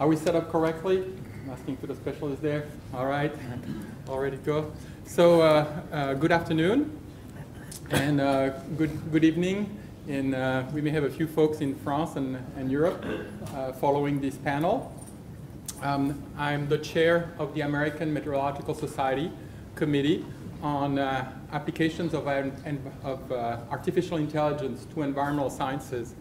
Are we set up correctly? I'm asking to the specialist there. All right, all ready to go. So uh, uh, good afternoon and uh, good, good evening. In, uh, we may have a few folks in France and, and Europe uh, following this panel. Um, I'm the chair of the American Meteorological Society Committee on uh, applications of, of artificial intelligence to environmental sciences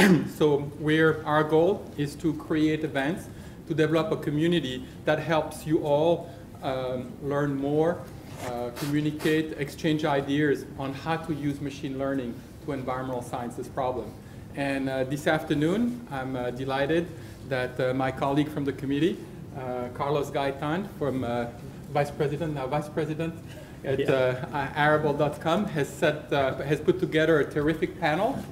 so where our goal is to create events, to develop a community that helps you all um, learn more, uh, communicate, exchange ideas on how to use machine learning to environmental sciences problem. And uh, this afternoon, I'm uh, delighted that uh, my colleague from the committee, uh, Carlos Gaitan, from uh, Vice President, now Vice President at yeah. Arable.com, has, set, has put together a terrific panel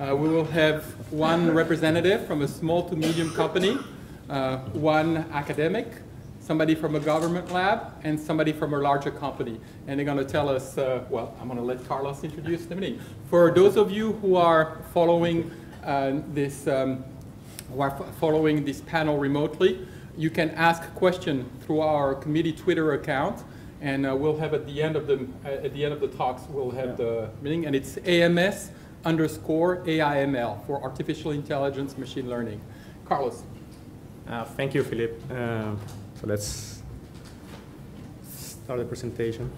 uh, we will have one representative from a small to medium company, uh, one academic, somebody from a government lab, and somebody from a larger company. And they're going to tell us, uh, well, I'm going to let Carlos introduce them. For those of you who are following uh, this, um, who are following this panel remotely, you can ask a question through our committee Twitter account and uh, we'll have at the end of the uh, at the end of the talks we'll have yeah. the meeting and it's AMS underscore AIML for artificial intelligence machine learning. Carlos. Uh, thank you, Philip. Uh, so let's start the presentation.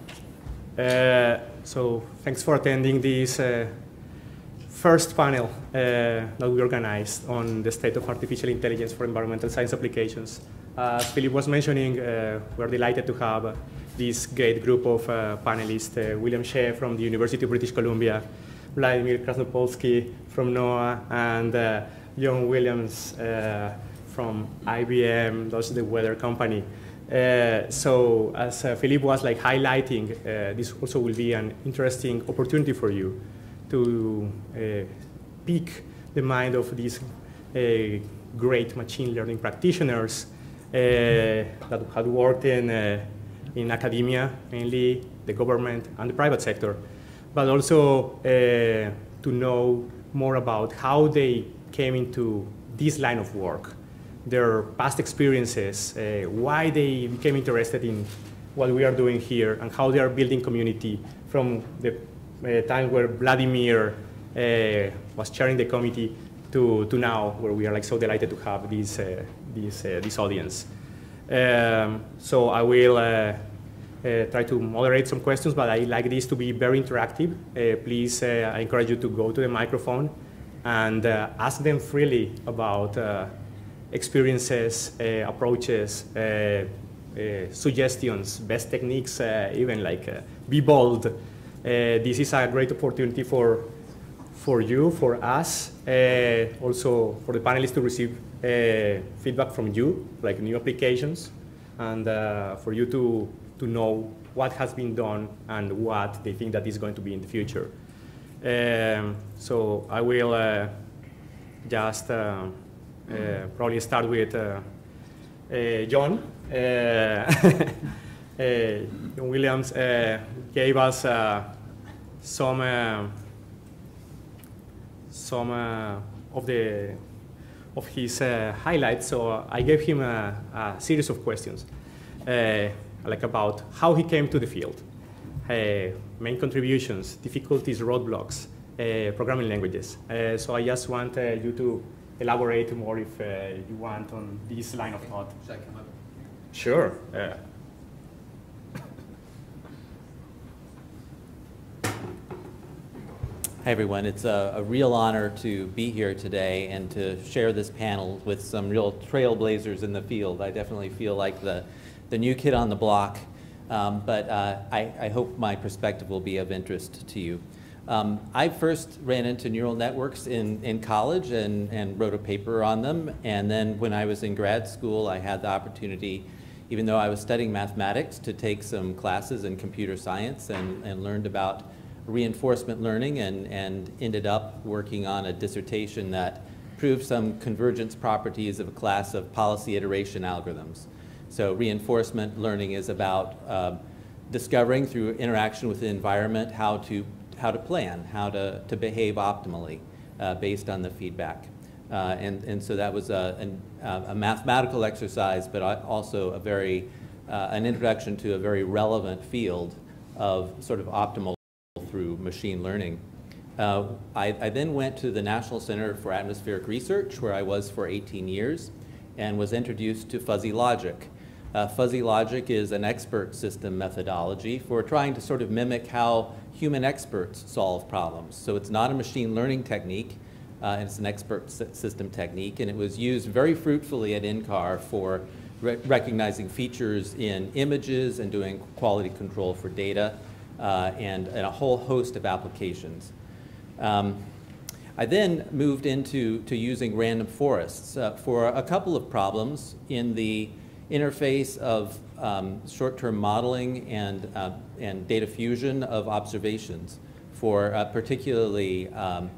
Uh, so thanks for attending this uh, first panel uh, that we organized on the state of artificial intelligence for environmental science applications. As Philip was mentioning, uh, we're delighted to have this great group of panelists, William Hsieh from the University of British Columbia, Vladimir Krasnopolsky from NOAA, and uh, John Williams uh, from IBM, that's the weather company. Uh, so as uh, Philippe was like highlighting, uh, this also will be an interesting opportunity for you to uh, pick the mind of these uh, great machine learning practitioners that had worked in, in academia, mainly the government and the private sector but also uh, to know more about how they came into this line of work, their past experiences, uh, why they became interested in what we are doing here, and how they are building community from the uh, time where Vladimir was chairing the committee to, to now, where we are like so delighted to have this, this, this audience. Um, so I will uh, try to moderate some questions, but I like this to be very interactive. Uh, please, uh, I encourage you to go to the microphone and ask them freely about experiences, approaches, suggestions, best techniques, even like be bold. this is a great opportunity for for you, for us, uh, also for the panelists to receive uh, feedback from you, like new applications, and uh, for you to to know what has been done and what they think that is going to be in the future. Um, so I will uh, just uh, uh, probably start with uh, uh, John. Uh, John Williams gave us some some of the of his highlights. So I gave him a, a series of questions like about how he came to the field, uh, main contributions, difficulties, roadblocks, uh, programming languages. Uh, so I just want uh, you to elaborate more if uh, you want on this line of thought. Should I come up? Sure. Hi, everyone. It's a, a, real honor to be here today and to share this panel with some real trailblazers in the field. I definitely feel like the the new kid on the block, um, but uh, I, I, hope my perspective will be of interest to you. Um, I first ran into neural networks in, in college and, and wrote a paper on them, and then when I was in grad school, I had the opportunity, even though I was studying mathematics, to take some classes in computer science and, and learned about reinforcement learning and, and ended up working on a dissertation that proved some convergence properties of a class of policy iteration algorithms. So reinforcement learning is about um, discovering through interaction with the environment how to, how to plan, how to, to behave optimally uh, based on the feedback. Uh, and, and so that was a, an, a mathematical exercise, but also a very, uh, an introduction to a very relevant field of sort of optimal through machine learning. Uh, I, I, then went to the National Center for Atmospheric Research, where I was for 18 years, and was introduced to fuzzy logic. Uh, fuzzy logic is an expert system methodology for trying to sort of mimic how human experts solve problems. So it's not a machine learning technique, uh, it's an expert system technique, and it was used very fruitfully at NCAR for re recognizing features in images and doing quality control for data uh, and, and, a whole host of applications. Um, I then moved into to using random forests uh, for a couple of problems in the interface of um, short-term modeling and, uh, and data fusion of observations for uh, particularly um,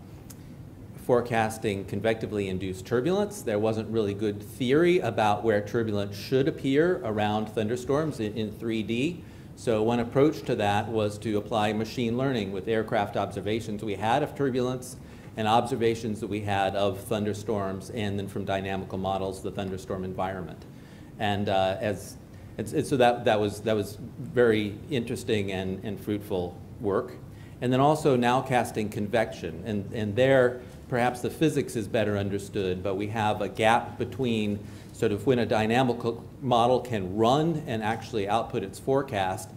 forecasting convectively induced turbulence. There wasn't really good theory about where turbulence should appear around thunderstorms in, in 3D. So one approach to that was to apply machine learning with aircraft observations we had of turbulence and observations that we had of thunderstorms and then from dynamical models the thunderstorm environment. And uh, as so that, that, was, that was very interesting and, and fruitful work. And then also now casting convection. And, and there, perhaps the physics is better understood, but we have a gap between sort of when a dynamical model can run and actually output its forecast.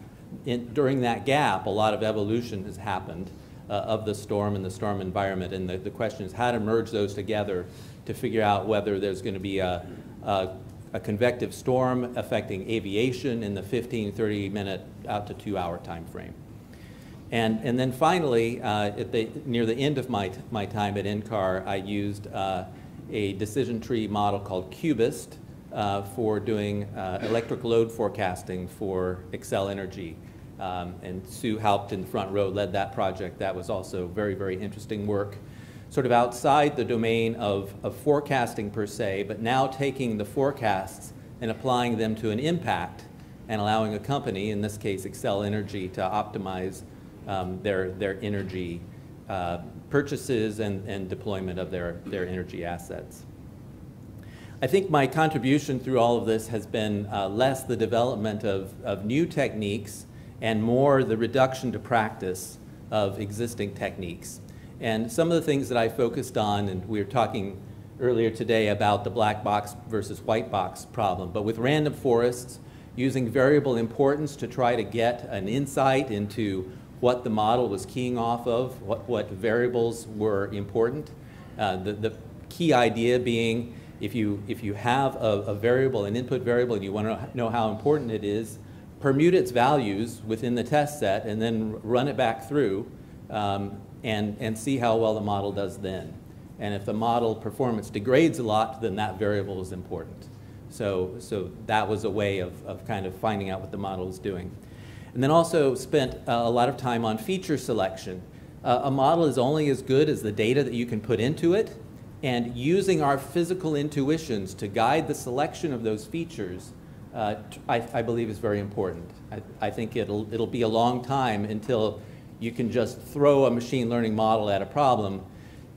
In, during that gap, a lot of evolution has happened uh, of the storm and the storm environment. And the, the question is how to merge those together to figure out whether there's going to be a, a, a convective storm affecting aviation in the 15, 30 minute out to two hour time frame. And, and then finally, uh, the, near the end of my, my time at NCAR, I used uh, a decision tree model called Cubist uh, for doing uh, electric load forecasting for Xcel Energy. Um, and Sue Haupt in the front row led that project. That was also very, very interesting work. Sort of outside the domain of, of forecasting per se, but now taking the forecasts and applying them to an impact and allowing a company, in this case Xcel Energy, to optimize um, their, their energy uh, purchases and, and deployment of their, their energy assets. I think my contribution through all of this has been uh, less the development of, of new techniques and more the reduction to practice of existing techniques. And some of the things that I focused on, and we were talking earlier today about the black box versus white box problem, but with random forests, using variable importance to try to get an insight into what the model was keying off of, what, what variables were important. Uh, the, the key idea being if you, if you have a, a, variable, an input variable, and you want to know how important it is, permute its values within the test set and then run it back through um, and, and see how well the model does then. And if the model performance degrades a lot, then that variable is important. So, so that was a way of, of kind of finding out what the model is doing. And then also spent a lot of time on feature selection. Uh, a model is only as good as the data that you can put into it, and using our physical intuitions to guide the selection of those features, uh, I, I, believe is very important. I, I, think it'll, it'll be a long time until you can just throw a machine learning model at a problem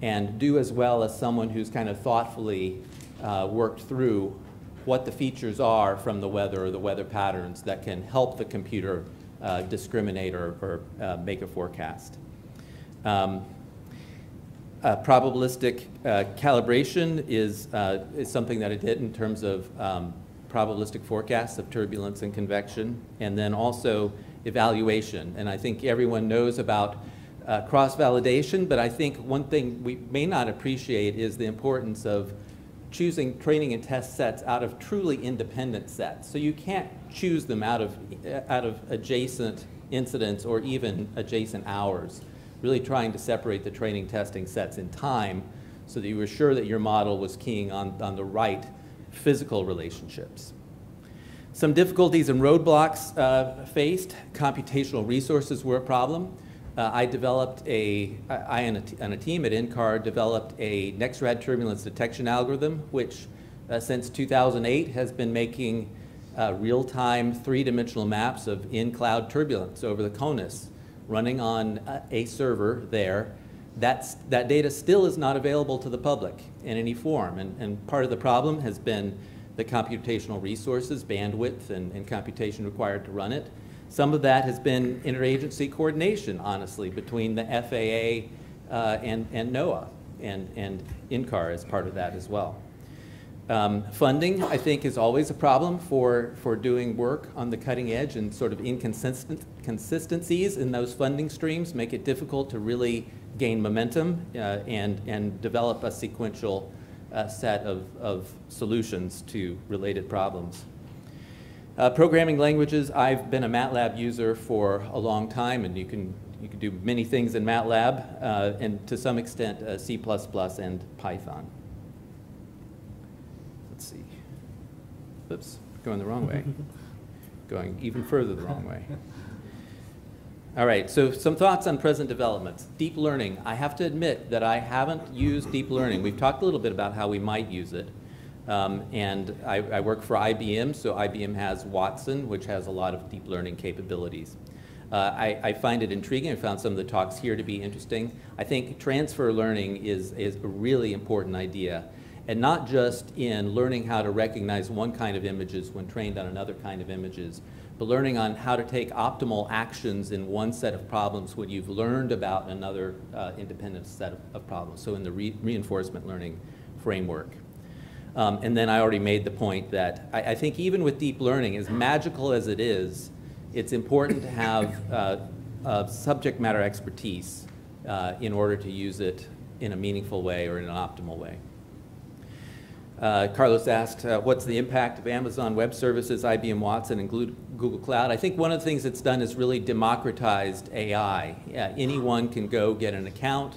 and do as well as someone who's kind of thoughtfully uh, worked through what the features are from the weather or the weather patterns that can help the computer uh, discriminate or, or uh, make a forecast. Um, probabilistic uh, calibration is, uh, is something that I did in terms of um, probabilistic forecasts of turbulence and convection, and then also evaluation. And I think everyone knows about uh, cross-validation, but I think one thing we may not appreciate is the importance of choosing training and test sets out of truly independent sets. So you can't choose them out of, out of adjacent incidents or even adjacent hours. Really trying to separate the training testing sets in time so that you were sure that your model was keying on, on the right physical relationships. Some difficulties and roadblocks uh, faced. Computational resources were a problem. Uh, I developed a, I and a, and a team at NCAR developed a NEXRAD turbulence detection algorithm, which uh, since 2008 has been making uh, real-time three-dimensional maps of in-cloud turbulence over the CONUS, running on a server there, that's, that data still is not available to the public in any form. And, and part of the problem has been the computational resources, bandwidth, and, and computation required to run it. Some of that has been interagency coordination, honestly, between the FAA uh, and, and NOAA and, and NCAR as part of that as well. Um, funding, I think, is always a problem for, for doing work on the cutting edge and sort of inconsistent consistencies in those funding streams make it difficult to really gain momentum uh, and, and develop a sequential uh, set of, of solutions to related problems. Uh, programming languages, I've been a MATLAB user for a long time, and you can, you can do many things in MATLAB, uh, and to some extent uh, C++ and Python. Let's see. Oops, going the wrong way. going even further the wrong way. All right, so some thoughts on present developments. Deep learning. I have to admit that I haven't used deep learning. We've talked a little bit about how we might use it. Um, and I, I, work for IBM, so IBM has Watson, which has a lot of deep learning capabilities. Uh, I, I, find it intriguing. I found some of the talks here to be interesting. I think transfer learning is, is a really important idea and not just in learning how to recognize one kind of images when trained on another kind of images, but learning on how to take optimal actions in one set of problems when you've learned about another uh, independent set of, of, problems, so in the re reinforcement learning framework. Um, and then I already made the point that I, I, think even with deep learning, as magical as it is, it's important to have uh, subject matter expertise uh, in order to use it in a meaningful way or in an optimal way. Uh, Carlos asked, uh, what's the impact of Amazon Web Services, IBM Watson, and Google Cloud? I think one of the things it's done is really democratized AI. Yeah, anyone can go get an account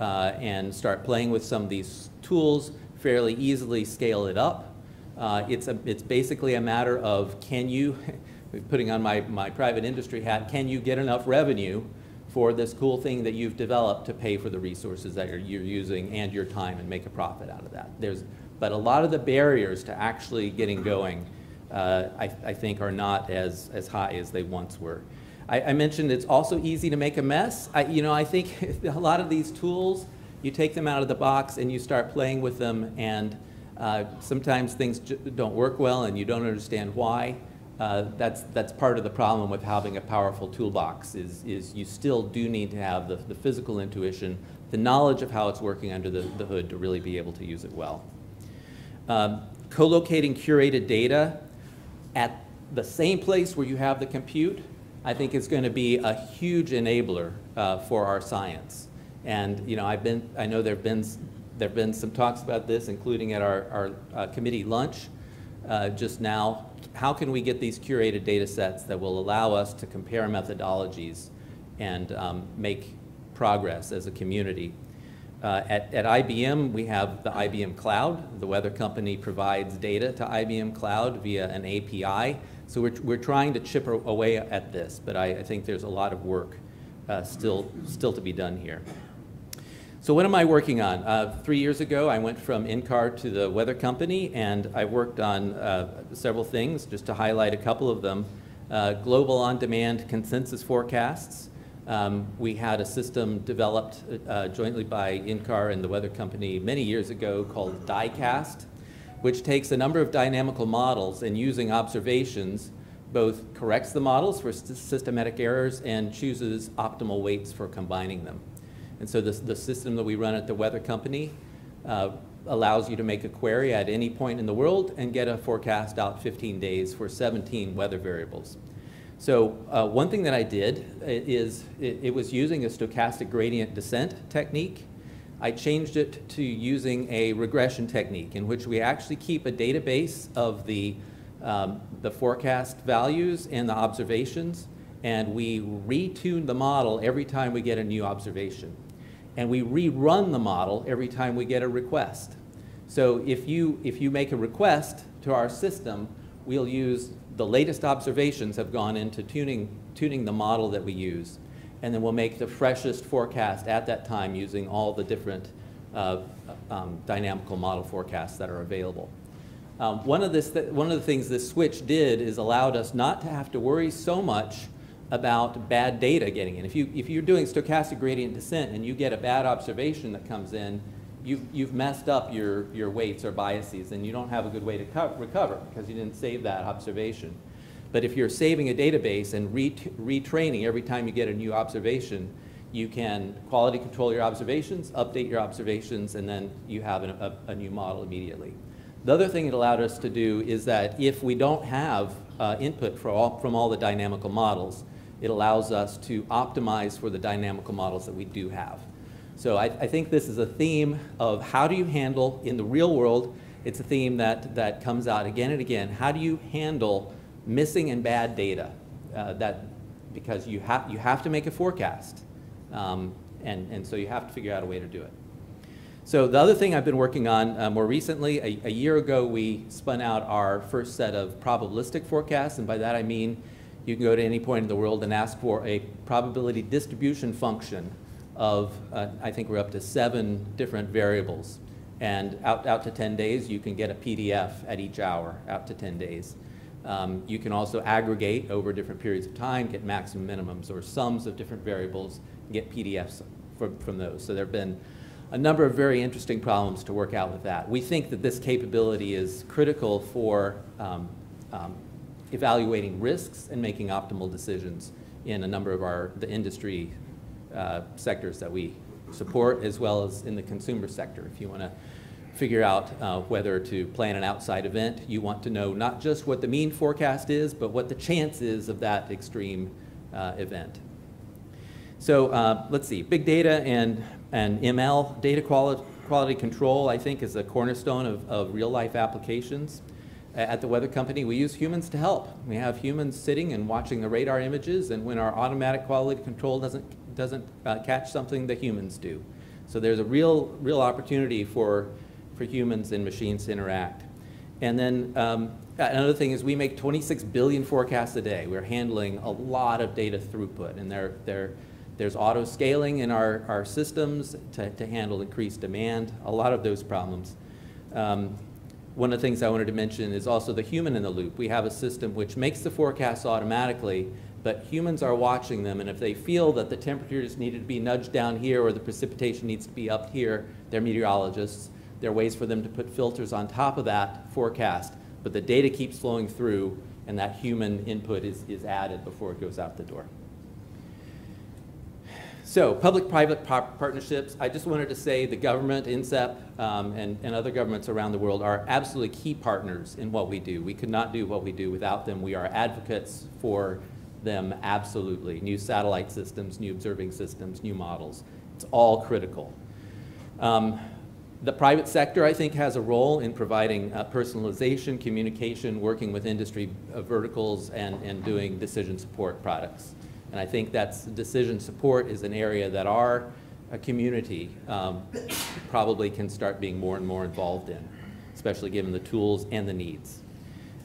uh, and start playing with some of these tools, fairly easily scale it up. Uh, it's, a, it's basically a matter of can you, putting on my, my private industry hat, can you get enough revenue for this cool thing that you've developed to pay for the resources that you're, you're using and your time and make a profit out of that? There's, but a lot of the barriers to actually getting going, uh, I, I, think, are not as, as high as they once were. I, I mentioned it's also easy to make a mess. I, you know, I think a lot of these tools, you take them out of the box and you start playing with them, and uh, sometimes things don't work well and you don't understand why. Uh, that's, that's part of the problem with having a powerful toolbox is, is you still do need to have the, the physical intuition, the knowledge of how it's working under the, the hood to really be able to use it well. Um, co-locating curated data at the same place where you have the compute, I think is going to be a huge enabler uh, for our science. And you know, I've been, I know there've been there've been some talks about this, including at our, our uh, committee lunch uh, just now. How can we get these curated data sets that will allow us to compare methodologies and um, make progress as a community? Uh, at, at, IBM, we have the IBM Cloud. The weather company provides data to IBM Cloud via an API. So we're, we're trying to chip away at this, but I, I think there's a lot of work uh, still, still to be done here. So what am I working on? Uh, three years ago, I went from NCAR to the weather company, and I worked on uh, several things, just to highlight a couple of them. Uh, global on-demand consensus forecasts, um, we had a system developed uh, jointly by NCAR and the weather company many years ago called DICAST, which takes a number of dynamical models and using observations both corrects the models for systematic errors and chooses optimal weights for combining them. And so this, the system that we run at the weather company uh, allows you to make a query at any point in the world and get a forecast out 15 days for 17 weather variables. So uh, one thing that I did is it, it, was using a stochastic gradient descent technique. I changed it to using a regression technique in which we actually keep a database of the, um, the forecast values and the observations, and we retune the model every time we get a new observation. And we rerun the model every time we get a request. So if you, if you make a request to our system, we'll use the latest observations have gone into tuning, tuning the model that we use. And then we'll make the freshest forecast at that time using all the different uh, um, dynamical model forecasts that are available. Um, one, of this th one of the things this switch did is allowed us not to have to worry so much about bad data getting in. If, you, if you're doing stochastic gradient descent and you get a bad observation that comes in, you, you've messed up your, your weights or biases and you don't have a good way to co- recover because you didn't save that observation. But if you're saving a database and ret- retraining every time you get a new observation, you can quality control your observations, update your observations, and then you have an, a, a, new model immediately. The other thing it allowed us to do is that if we don't have uh, input all, from all the dynamical models, it allows us to optimize for the dynamical models that we do have. So I, I, think this is a theme of how do you handle in the real world, it's a theme that, that comes out again and again. How do you handle missing and bad data? Uh, that, because you have, you have to make a forecast. Um, and, and so you have to figure out a way to do it. So the other thing I've been working on uh, more recently, a, a, year ago we spun out our first set of probabilistic forecasts, and by that I mean you can go to any point in the world and ask for a probability distribution function of, uh, I think we're up to seven different variables. And out, out to 10 days, you can get a PDF at each hour, out to 10 days. Um, you can also aggregate over different periods of time, get maximum minimums or sums of different variables, and get PDFs from, from those. So there have been a number of very interesting problems to work out with that. We think that this capability is critical for um, um, evaluating risks and making optimal decisions in a number of our the industry uh, sectors that we support, as well as in the consumer sector. If you want to figure out uh, whether to plan an outside event, you want to know not just what the mean forecast is, but what the chance is of that extreme uh, event. So uh, let's see, big data and, and ML, data quality, quality control, I think, is a cornerstone of, of real life applications. At the weather company, we use humans to help. We have humans sitting and watching the radar images, and when our automatic quality control doesn't, doesn't uh, catch something, that humans do. So there's a real, real opportunity for, for humans and machines to interact. And then um, another thing is we make 26 billion forecasts a day. We're handling a lot of data throughput, and they're, they're there's auto scaling in our, our systems to, to handle increased demand, a lot of those problems. Um, one of the things I wanted to mention is also the human in the loop. We have a system which makes the forecasts automatically, but humans are watching them, and if they feel that the temperatures needed to be nudged down here or the precipitation needs to be up here, they're meteorologists. There are ways for them to put filters on top of that forecast, but the data keeps flowing through, and that human input is, is added before it goes out the door. So public-private partnerships, I just wanted to say the government, NCEP, um, and, and other governments around the world are absolutely key partners in what we do. We could not do what we do without them. We are advocates for them absolutely. New satellite systems, new observing systems, new models. It's all critical. Um, the private sector, I think, has a role in providing uh, personalization, communication, working with industry uh, verticals, and, and doing decision support products. And I think that's decision support is an area that our uh, community um, probably can start being more and more involved in, especially given the tools and the needs.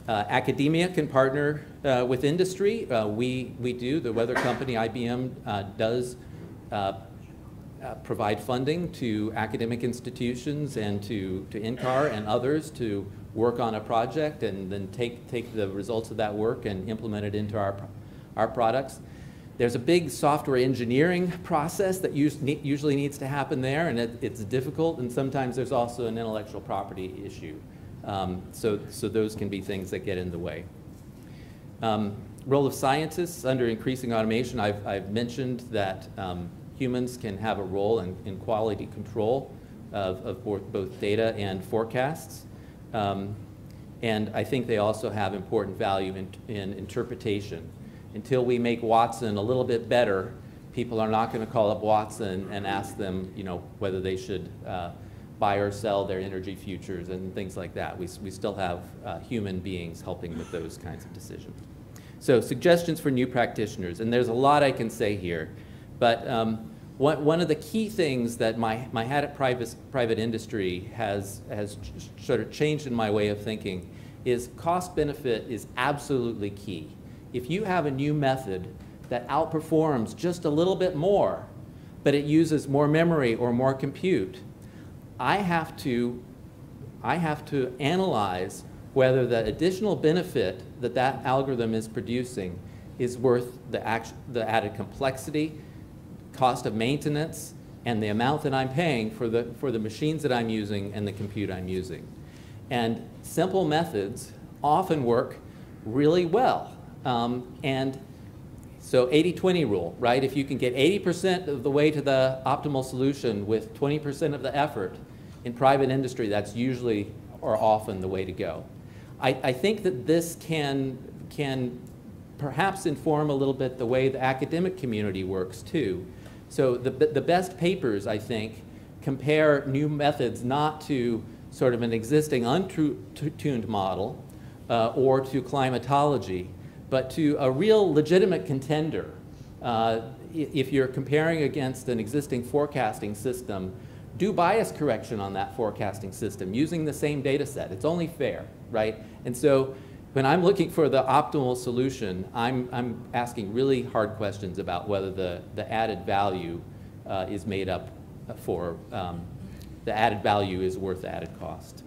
Uh, academia can partner uh, with industry. Uh, we, we do, the weather company IBM uh, does uh, provide funding to academic institutions and to, to NCAR and others to work on a project and then take, take the results of that work and implement it into our, our products. There's a big software engineering process that usually needs to happen there, and it, it's difficult, and sometimes there's also an intellectual property issue. Um, so, so those can be things that get in the way. Um, role of scientists under increasing automation, I've, I've mentioned that um, humans can have a role in, in quality control of, of both, data and forecasts. Um, and I think they also have important value in, in interpretation until we make Watson a little bit better, people are not going to call up Watson and ask them, you know, whether they should uh, buy or sell their energy futures and things like that. We, we still have uh, human beings helping with those kinds of decisions. So suggestions for new practitioners, and there's a lot I can say here, but um, one, one of the key things that my, my hat at private, private industry has, has sort of changed in my way of thinking is cost benefit is absolutely key if you have a new method that outperforms just a little bit more, but it uses more memory or more compute, I have to, I have to analyze whether the additional benefit that that algorithm is producing is worth the, act, the added complexity, cost of maintenance, and the amount that I'm paying for the, for the machines that I'm using and the compute I'm using. And simple methods often work really well. Um, and so 80-20 rule, right? If you can get 80% of the way to the optimal solution with 20% of the effort in private industry, that's usually or often the way to go. I, I think that this can, can perhaps inform a little bit the way the academic community works too. So the, the best papers, I think, compare new methods not to sort of an existing untuned model uh, or to climatology, but to a real legitimate contender. Uh, if you're comparing against an existing forecasting system, do bias correction on that forecasting system using the same data set. It's only fair, right? And so when I'm looking for the optimal solution, I'm, I'm asking really hard questions about whether the, the added value uh, is made up for, um, the added value is worth the added cost.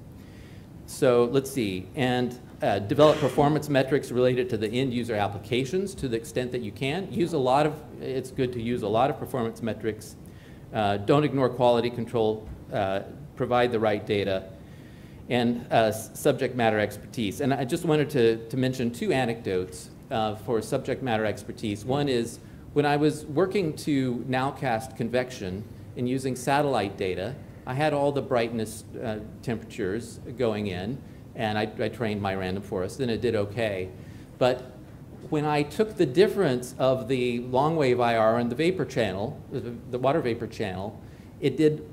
So let's see, and uh, develop performance metrics related to the end user applications to the extent that you can. Use a lot of, it's good to use a lot of performance metrics. Uh, don't ignore quality control, uh, provide the right data, and uh, subject matter expertise. And I just wanted to, to mention two anecdotes uh, for subject matter expertise. One is when I was working to nowcast convection and using satellite data, I had all the brightness uh, temperatures going in, and I, I, trained my random forest, and it did okay. But when I took the difference of the long wave IR and the vapor channel, the, water vapor channel, it did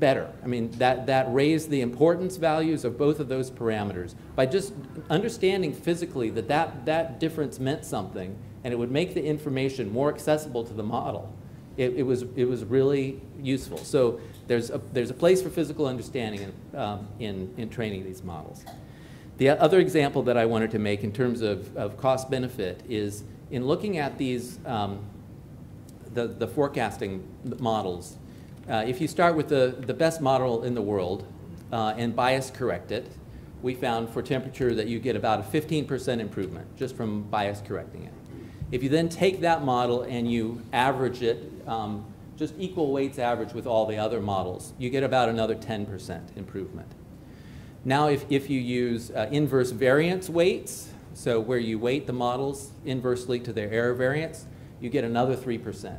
better. I mean, that, that raised the importance values of both of those parameters. By just understanding physically that, that that difference meant something and it would make the information more accessible to the model, it, it was, it was really useful. So there's a, there's a place for physical understanding in, um, in, in training these models. The other example that I wanted to make in terms of, of cost benefit is in looking at these, um, the, the forecasting models, uh, if you start with the, the best model in the world uh, and bias correct it, we found for temperature that you get about a 15% improvement just from bias correcting it. If you then take that model and you average it, um, just equal weights average with all the other models, you get about another 10% improvement. Now if, if you use uh, inverse variance weights, so where you weight the models inversely to their error variance, you get another 3%.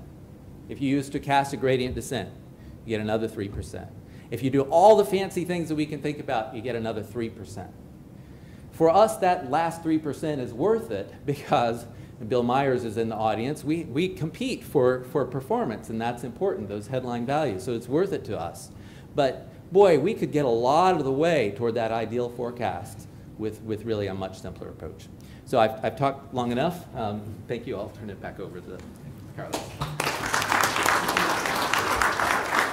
If you use stochastic gradient descent, you get another 3%. If you do all the fancy things that we can think about, you get another 3%. For us, that last 3% is worth it because Bill Myers is in the audience. We, we compete for, for performance, and that's important, those headline values. So it's worth it to us. But boy, we could get a lot of the way toward that ideal forecast with, with really a much simpler approach. So I've, I've talked long enough. Um, thank you. I'll turn it back over to Carlos.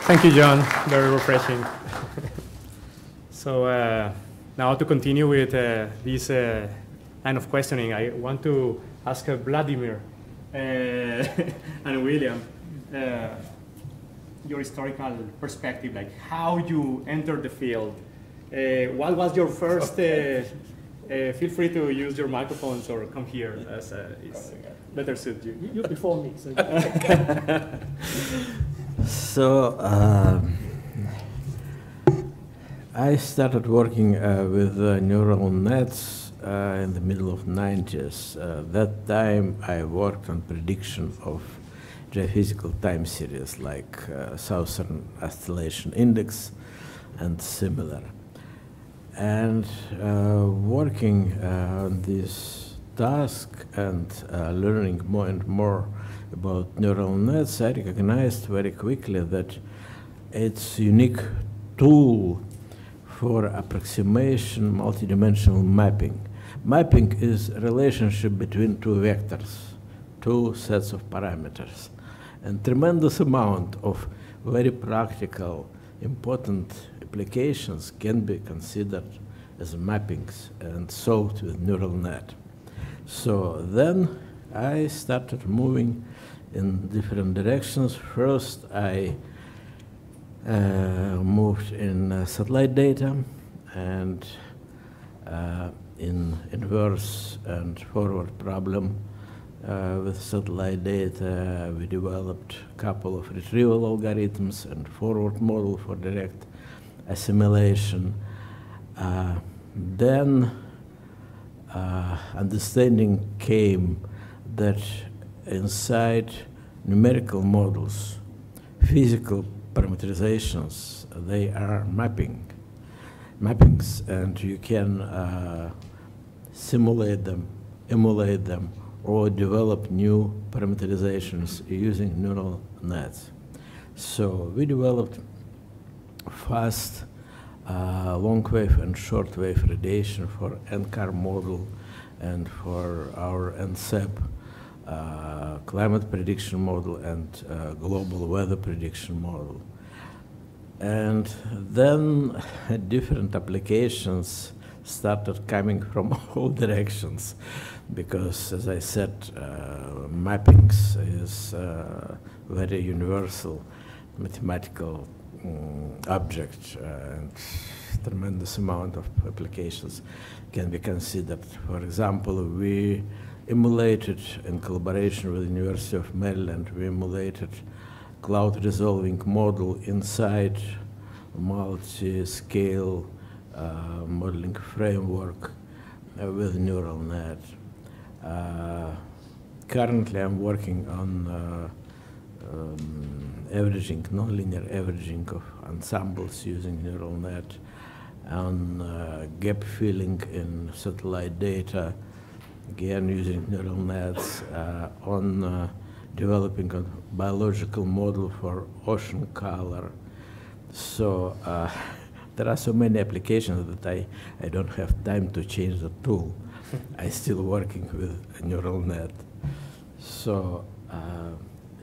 Thank you, John. Very refreshing. so uh, now to continue with uh, this uh, line of questioning, I want to ask Vladimir uh, and William uh, your historical perspective, like how you entered the field. what was your first? feel free to use your microphones or come here as it's better suit you. You before me. So. So uh, I started working uh, with uh, neural nets uh, in the middle of 90s. Uh, that time I worked on prediction of geophysical time series like uh, Southern Oscillation Index and similar. And uh, working uh, on this task and uh, learning more and more about neural nets, I recognized very quickly that it's unique tool for approximation multidimensional mapping. Mapping is relationship between two vectors, two sets of parameters, and tremendous amount of very practical, important applications can be considered as mappings and solved with neural net. So then I started moving in different directions. First, I uh, moved in uh, satellite data and uh, in inverse and forward problem uh, with satellite data. We developed a couple of retrieval algorithms and forward model for direct assimilation. Uh, then uh, understanding came that inside numerical models, physical parameterizations, they are mapping, mappings, and you can uh, simulate them, emulate them, or develop new parameterizations using neural nets. So we developed fast uh, long wave and short wave radiation for NCAR model and for our NCEP uh, climate prediction model and uh, global weather prediction model. And then different applications started coming from all directions because, as I said, uh, mappings is a very universal mathematical um, object and tremendous amount of applications can be considered. For example, we emulated in collaboration with the University of Maryland, we emulated cloud resolving model inside multi-scale uh, modeling framework uh, with neural net. Uh, currently, I'm working on uh, um, averaging, nonlinear averaging of ensembles using neural net, on uh, gap filling in satellite data, again using neural nets, uh, on uh, developing a biological model for ocean color. So uh, there are so many applications that I, I don't have time to change the tool. I'm still working with a neural net. So, uh,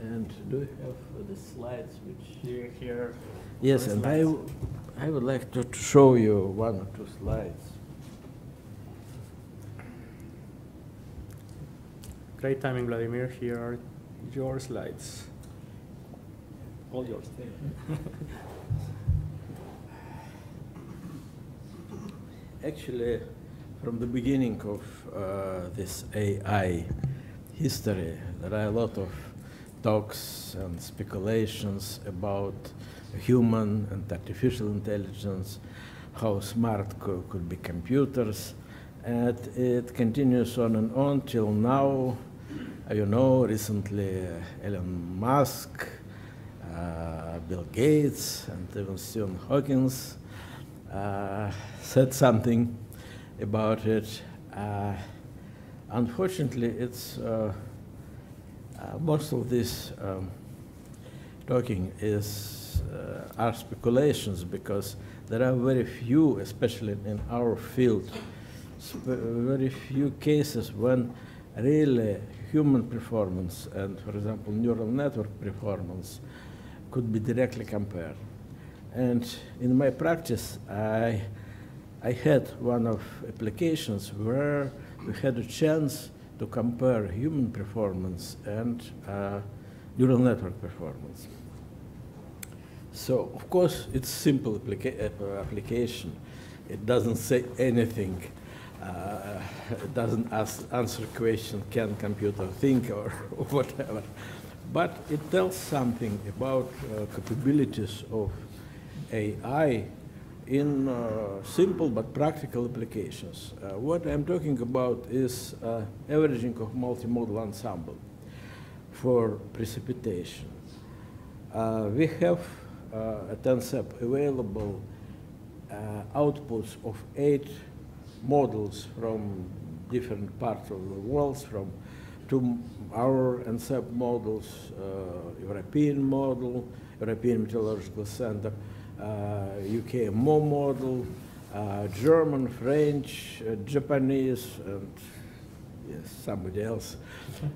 and do you have the slides which? Here, here. Yes, and I, w- I would like to to show you one or two slides. Great timing, Vladimir. Here are your slides. All yours. Actually, from the beginning of uh, this AI history, there are a lot of talks and speculations about human and artificial intelligence, how smart co- could be computers, and it continues on and on till now. Uh, You know, recently uh, Elon Musk, uh, Bill Gates, and even Stephen Hawkins uh, said something about it. Uh, unfortunately, it's uh, uh, most of this um, talking is uh, are speculations because there are very few, especially in our field, very few cases when really human performance and, for example, neural network performance could be directly compared. And in my practice, I, I had one of applications where we had a chance to compare human performance and uh, neural network performance. So, of course, it's simple applica- application. It doesn't say anything. Uh, it doesn't ask, answer question, can computer think or whatever. But it tells something about uh, capabilities of AI in uh, simple but practical applications. Uh, what I'm talking about is uh, averaging of multi-model ensemble for precipitation. Uh, we have uh, at NCEP available uh, outputs of eight models from different parts of the world, from to our NCEP models, European model, European Meteorological Center, uh, UK MO model, uh, German, French, uh, Japanese, and yes, somebody else.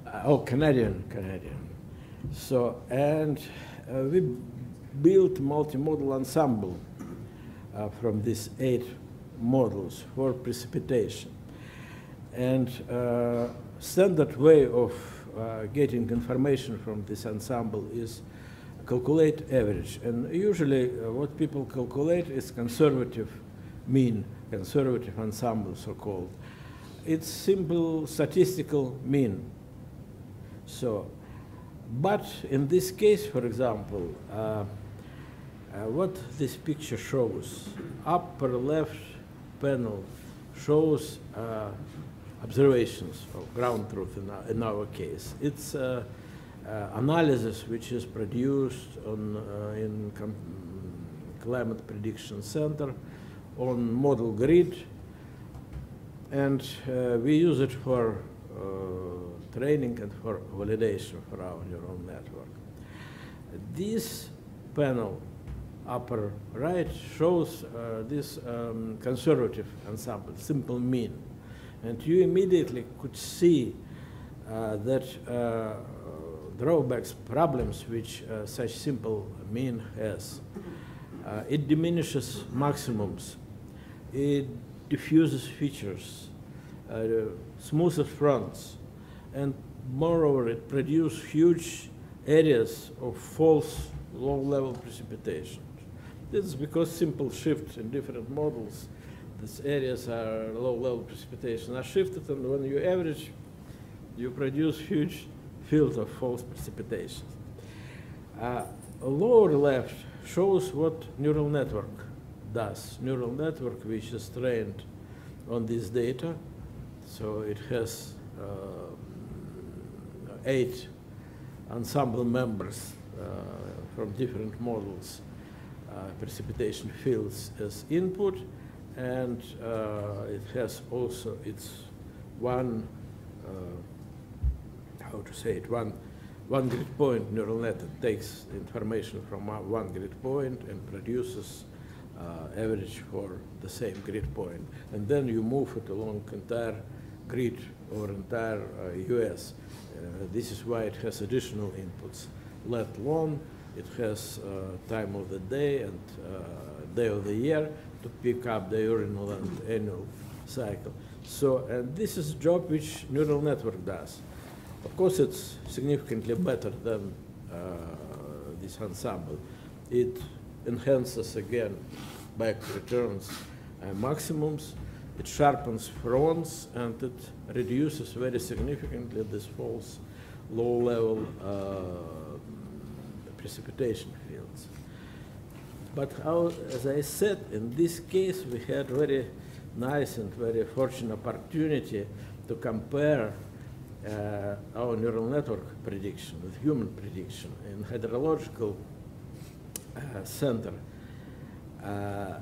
Uh, oh, Canadian, Canadian. So, and uh, we built multi-model ensemble uh, from these eight models for precipitation. And uh, standard way of uh, getting information from this ensemble is calculate average. And usually uh, what people calculate is conservative mean, conservative ensemble so-called. It's simple statistical mean. So, but in this case, for example, uh, uh, what this picture shows, upper left panel shows uh, observations of ground truth in our, in our case. It's uh, analysis which is produced on, uh, in Climate Prediction Center on model grid, and uh, we use it for uh, training and for validation for our neural network. This panel, upper right, shows uh, this um, conservative ensemble, simple mean. And you immediately could see uh, that uh, drawbacks, problems which uh, such simple mean has. Uh, it diminishes maximums. It diffuses features, uh, smoothes fronts, and moreover, it produces huge areas of false low-level precipitation. This is because simple shifts in different models, these areas are low-level precipitation are shifted, and when you average, you produce huge field of false precipitation. Uh, lower left shows what neural network does. Neural network which is trained on this data, so it has uh, eight ensemble members uh, from different models, uh, precipitation fields as input, and uh, it has also its one uh, how to say it, one, one grid point neural net that takes information from one grid point and produces uh, average for the same grid point. And then you move it along entire grid or entire uh, US. Uh, this is why it has additional inputs. Let alone, it has uh, time of the day and uh, day of the year to pick up the diurnal and annual cycle. So, and this is a job which neural network does. Of course, it's significantly better than uh, this ensemble. It enhances again back returns maximums, it sharpens fronts, and it reduces very significantly this false low-level uh, precipitation fields. But how, as I said, in this case, we had very nice and very fortunate opportunity to compare our neural network prediction with human prediction in hydrological uh, center. Uh,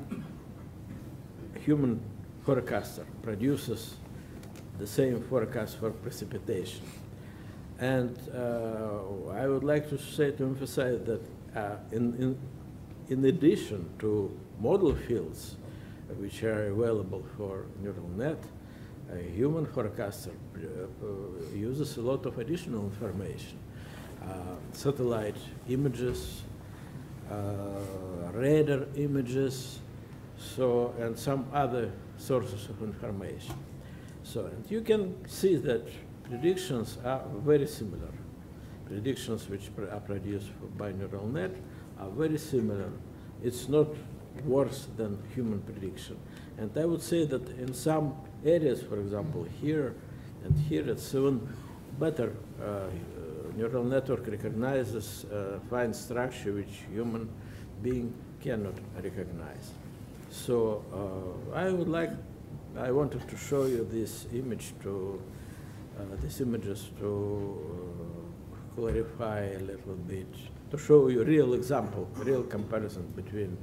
human forecaster produces the same forecast for precipitation. And uh, I would like to say, to emphasize that uh, in, in, in addition to model fields, which are available for neural net, a human forecaster uh, uses a lot of additional information. Uh, satellite images, uh, radar images, so, and some other sources of information. So, and you can see that predictions are very similar. Predictions which are produced by neural net are very similar. It's not worse than human prediction. And I would say that in some areas, for example, here and here, it's even better. Uh, neural network recognizes uh, fine structure which human being cannot recognize. So uh, I would like, I wanted to show you this image to, uh, these images to uh, clarify a little bit, to show you real example, real comparison between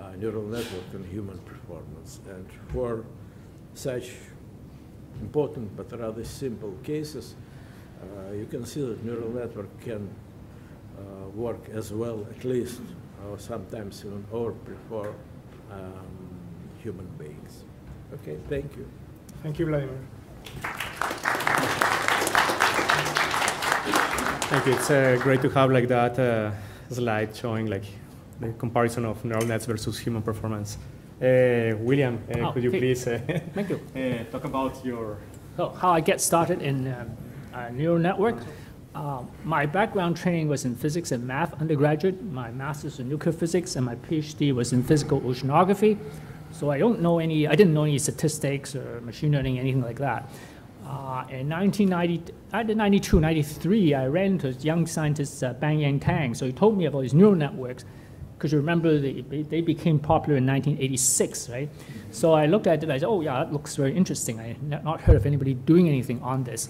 uh, neural network and human performance. And for such important but rather simple cases, uh, you can see that neural network can uh, work as well, at least, or sometimes even overperform um, human beings. Okay, thank you. Thank you, Vladimir. Thank you. It's uh, great to have like that uh, slide showing like the comparison of neural nets versus human performance. Uh, William, uh, Oh, could you okay. please uh, Thank you. uh, talk about your So how I get started in um, uh, neural network. Um, my background training was in physics and math undergraduate. My master's in nuclear physics and my PhD was in physical oceanography. So I don't know any, I didn't know any statistics or machine learning, anything like that. Uh, in 1990, either 92, 93, I ran into this young scientist, uh, Benyang Tang. So he told me about these neural networks, because you remember they, they became popular in 1986, right? So I looked at it, I said, oh yeah, that looks very interesting. I had not heard of anybody doing anything on this.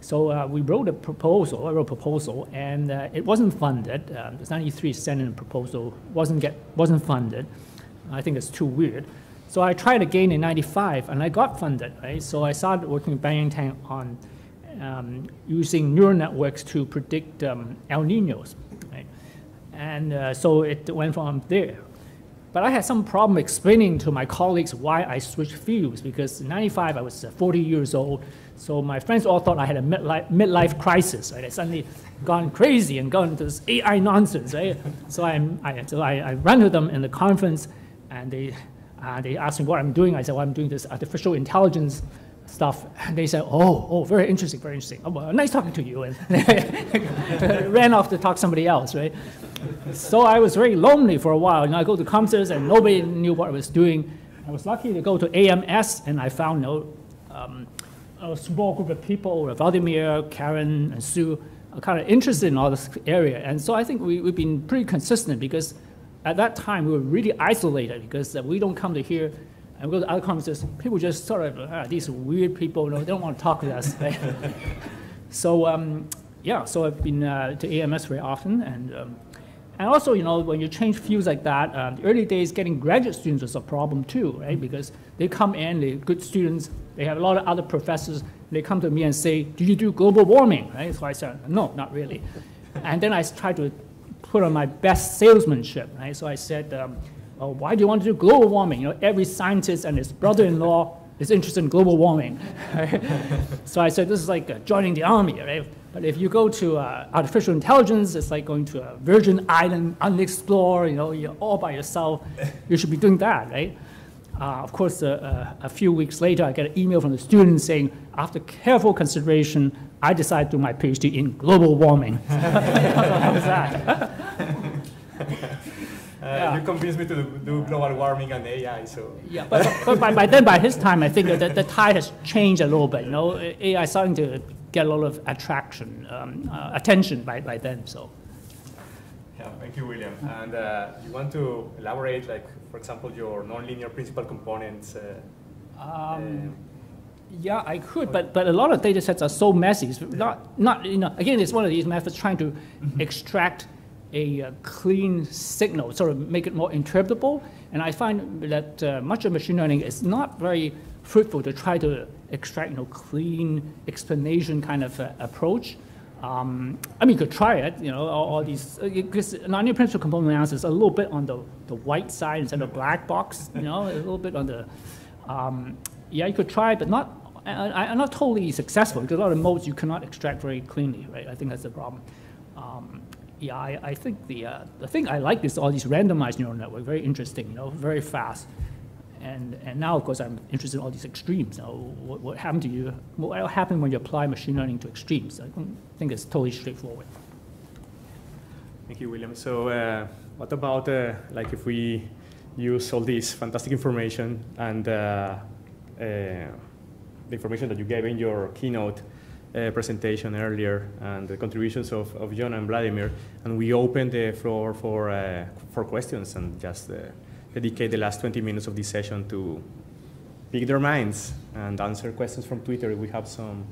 So uh, we wrote a proposal, I wrote a proposal, and uh, it wasn't funded. Um, the 93 sent in a proposal, wasn't, get, wasn't funded. I think it's too weird. So I tried again in 95 and I got funded, right? So I started working with Bang Tang on um, using neural networks to predict um, El Ninos? And uh, so it went from there. But I had some problem explaining to my colleagues why I switched fields because in 95 I was uh, 40 years old. So my friends all thought I had a midlife, midlife crisis, right? I suddenly gone crazy and gone into this AI nonsense, right? So, I, so I, I ran to them in the conference and they uh, they asked me what I'm doing. I said, well, I'm doing this artificial intelligence stuff. And they said, oh, oh, very interesting, very interesting. Oh, well, nice talking to you. And ran off to talk to somebody else, right? So I was very lonely for a while. And I go to concerts and nobody knew what I was doing. I was lucky to go to AMS and I found know, um, a small group of people, Vladimir, Caren, and Sue, are kind of interested in all this area. And so I think we, we've been pretty consistent because at that time, we were really isolated because we don't come to here and we go to other conferences. People just sort of, ah, these weird people, you know, they don't want to talk with us. Right? so, um, yeah, so I've been uh, to AMS very often. And, um, and also, you know, when you change fields like that, uh, the early days getting graduate students was a problem too, right? Because they come in, they're good students, they have a lot of other professors, they come to me and say, do you do global warming, right? So I said, no, not really. and then I try to put on my best salesmanship, right? So I said, um, oh, why do you want to do global warming? You know, every scientist and his brother-in-law is interested in global warming. So I said, this is like uh, joining the army, right? But if you go to uh, artificial intelligence, it's like going to a virgin island, unexplored, you know, you're all by yourself. You should be doing that, right? Uh, of course, uh, uh, a few weeks later, I get an email from the student saying, after careful consideration, I decided to do my PhD in global warming. How was that? Uh, yeah. You convinced me to do global warming and AI, so. Yeah, but, but by, by, then, by his time, I think that the tide has changed a little bit. You know, AI is starting to get a lot of attraction, um, uh, attention by, by then, so. Yeah, thank you, William. And uh, you want to elaborate, like, for example, your nonlinear principal components? Uh, um, yeah, I could, but, but a lot of data sets are so messy. It's not, not, you know, again, it's one of these methods trying to mm-hmm. extract a uh, clean signal, sort of make it more interpretable. And I find that uh, much of machine learning is not very fruitful to try to extract, you know, clean explanation kind of uh, approach. Um, I mean, you could try it, you know, all, all these, because uh, nonlinear principal component analysis is a little bit on the, the white side instead of black box, you know, a little bit on the, um, yeah, you could try, but not I, am not totally successful because a lot of modes you cannot extract very cleanly, right? I think that's the problem. Yeah, I, I, think the, uh, the thing I like is all these randomized neural network, very interesting, you know, very fast. And, and now, of course, I'm interested in all these extremes. Know, what, what happened to you? What happened when you apply machine learning to extremes? I don't think it's totally straightforward. Thank you, William. So uh, what about, uh, like, if we use all this fantastic information and uh, uh the information that you gave in your keynote uh, presentation earlier and the contributions of, of John and Vladimir. And we open the floor for, uh, for questions and just uh, dedicate the last 20 minutes of this session to pick their minds and answer questions from Twitter. We have some.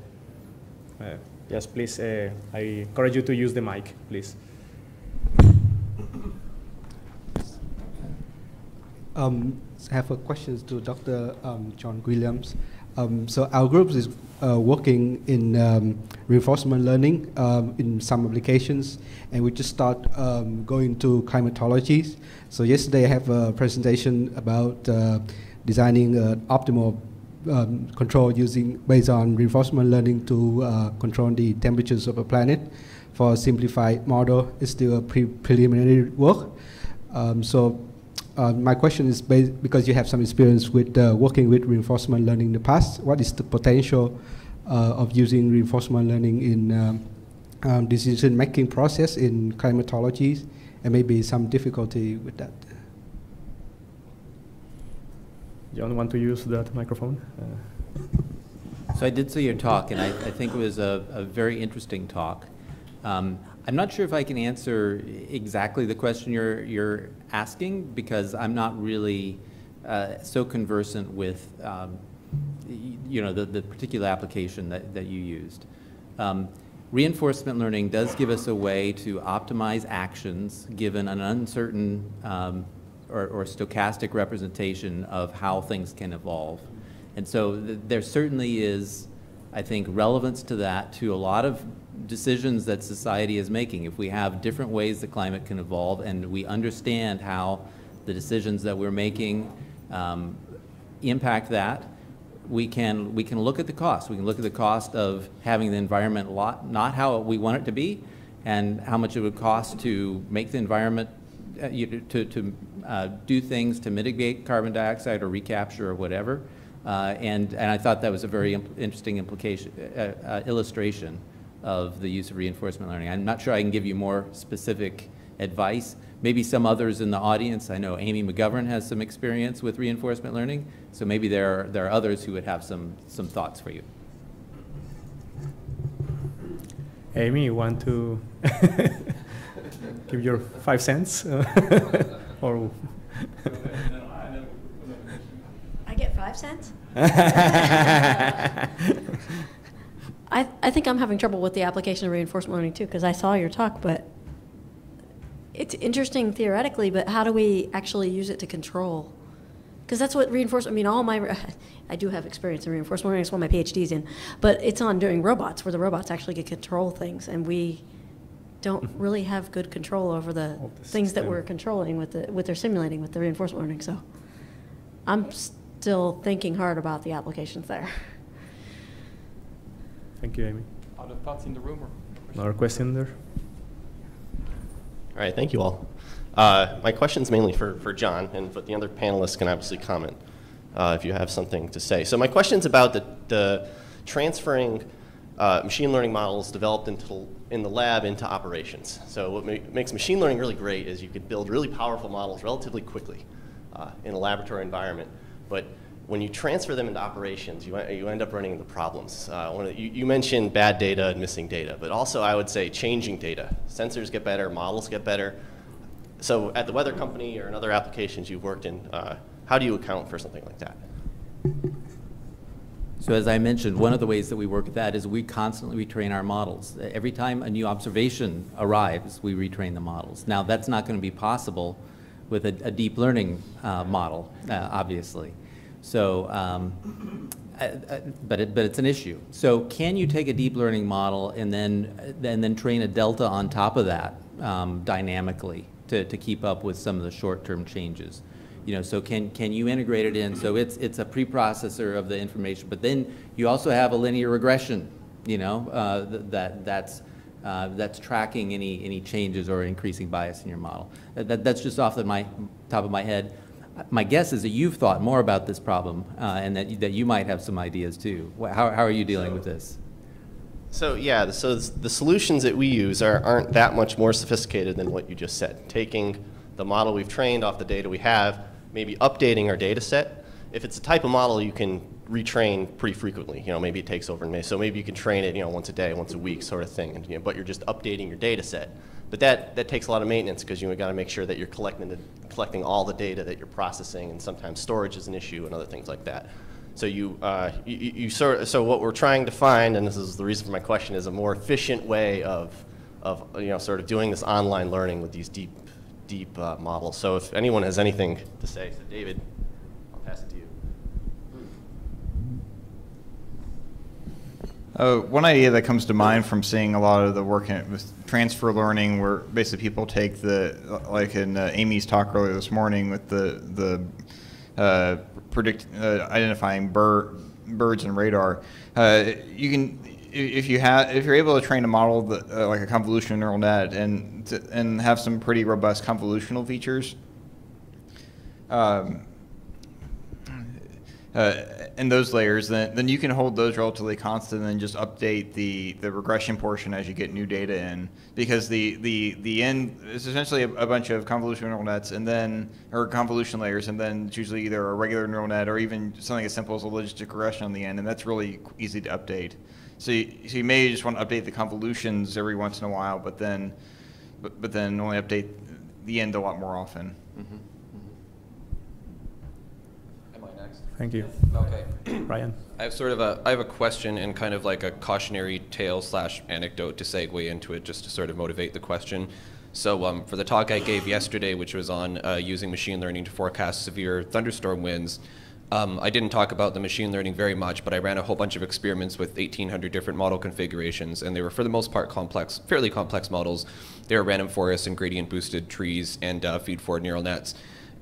Uh, yes, please. Uh, I encourage you to use the mic, please. Um, I have a question to Dr. Um, John Williams. Um, so our group is uh, working in um, reinforcement learning um, in some applications, and we just start um, going to climatology. So yesterday I have a presentation about uh, designing optimal um, control using based on reinforcement learning to uh, control the temperatures of a planet. For a simplified model, it's still a pre preliminary work. Um, so uh, my question is based, because you have some experience with uh, working with reinforcement learning in the past. What is the potential uh, of using reinforcement learning in um, um, decision-making process in climatology, and maybe some difficulty with that? You want to use that microphone? Uh. So I did see your talk, and I, I think it was a, a very interesting talk. Um, I'm not sure if I can answer exactly the question you're, you're asking because I'm not really uh, so conversant with, um, you know, the, the particular application that, that you used. Um, Reinforcement learning does give us a way to optimize actions given an uncertain um, or, or stochastic representation of how things can evolve. And so th- there certainly is, I think, relevance to that to a lot of decisions that society is making. If we have different ways the climate can evolve and we understand how the decisions that we're making um, impact that, we can, we can look at the cost. We can look at the cost of having the environment lot, not how we want it to be, and how much it would cost to make the environment, uh, to, to uh, do things to mitigate carbon dioxide or recapture or whatever. Uh, And, and I thought that was a very imp- interesting implication, uh, uh, illustration of the use of reinforcement learning. I'm not sure I can give you more specific advice. Maybe some others in the audience, I know Amy McGovern has some experience with reinforcement learning, so maybe there are, there are others who would have some, some thoughts for you. Amy, you want to give your five cents? or I get five cents? I, I think I'm having trouble with the application of reinforcement learning too, because I saw your talk, but it's interesting theoretically, but how do we actually use it to control? Because that's what reinforcement, I mean, all my, I do have experience in reinforcement learning, it's what my PhD's in, but it's on doing robots, where the robots actually can control things, and we don't mm-hmm. really have good control over the the things that we're controlling with the, with their simulating with the reinforcement learning, so I'm still thinking hard about the applications there. Thank you, Amy. Other thoughts in the room? or questions? Another question there? All right, thank you all. Uh, my is mainly for, for John, and but the other panelists can obviously comment uh, if you have something to say. So my question is about the, the transferring uh, machine learning models developed into, in the lab into operations. So what ma- makes machine learning really great is you can build really powerful models relatively quickly uh, in a laboratory environment. But when you transfer them into operations, you, you end up running into problems. Uh, you, you mentioned bad data and missing data, but also I would say changing data. Sensors get better, models get better. So at the weather company or in other applications you've worked in, uh, how do you account for something like that? So as I mentioned, one of the ways that we work at that is we constantly retrain our models. Every time a new observation arrives, we retrain the models. Now, that's not going to be possible with a, a deep learning uh, model, uh, obviously. So, um, uh, uh, but, it, but it's an issue. So can you take a deep learning model and then, and then train a delta on top of that um, dynamically to, to keep up with some of the short-term changes? You know, so can, can you integrate it in? So it's, it's a preprocessor of the information, but then you also have a linear regression, you know, uh, that, that's, uh, that's tracking any, any changes or increasing bias in your model. That- that's just off the my, top of my head. My guess is that you've thought more about this problem uh, and that, that you might have some ideas too. How, how are you dealing with this? So yeah, so the solutions that we use are, aren't that much more sophisticated than what you just said. Taking the model we've trained off the data we have, maybe updating our data set. If it's a type of model you can retrain pretty frequently, you know, maybe it takes over, in May. so maybe you can train it, you know, once a day, once a week sort of thing, and, you know, but you're just updating your data set. But that, that takes a lot of maintenance because you've got to make sure that you're collecting, the, collecting all the data that you're processing, and sometimes storage is an issue and other things like that. So you, uh, you, you sort so what we're trying to find, and this is the reason for my question, is a more efficient way of, of you know, sort of doing this online learning with these deep, deep uh, models. So if anyone has anything to say, so David, I'll pass it to you. Uh, one idea that comes to mind from seeing a lot of the work in, with transfer learning, where basically people take the, like in uh, Amy's talk earlier this morning with the the uh, predict uh, identifying bird, birds and radar. Uh, you can, if you have, if you're able to train a model that, uh, like a convolutional neural net and and have some pretty robust convolutional features. Um, uh, in those layers, then, then you can hold those relatively constant and then just update the, the regression portion as you get new data in. Because the, the, the end is essentially a, a bunch of convolutional neural nets and then, or convolution layers, and then it's usually either a regular neural net or even something as simple as a logistic regression on the end, and that's really easy to update. So you, so you may just want to update the convolutions every once in a while, but then, but, but then only update the end a lot more often. Am I next? Thank you. Okay. Ryan? I have sort of a, I have a question and kind of like a cautionary tale slash anecdote to segue into it, just to sort of motivate the question. So um, for the talk I gave yesterday, which was on uh, using machine learning to forecast severe thunderstorm winds, um, I didn't talk about the machine learning very much, but I ran a whole bunch of experiments with 1,800 different model configurations, and they were for the most part complex, fairly complex models. They were random forests and gradient boosted trees and uh, feed forward neural nets.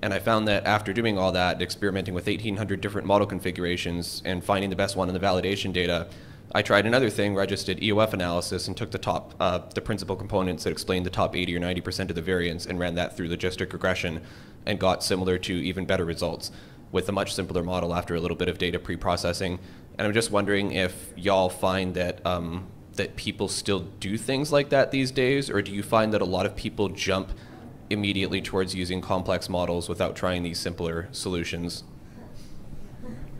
And I found that after doing all that, experimenting with 1,800 different model configurations and finding the best one in the validation data, I tried another thing where I just did EOF analysis and took the top, uh, the principal components that explained the top 80 or 90% of the variance and ran that through logistic regression and got similar to even better results with a much simpler model after a little bit of data pre-processing. And I'm just wondering if y'all find that um, that people still do things like that these days, or do you find that a lot of people jump immediately towards using complex models without trying these simpler solutions?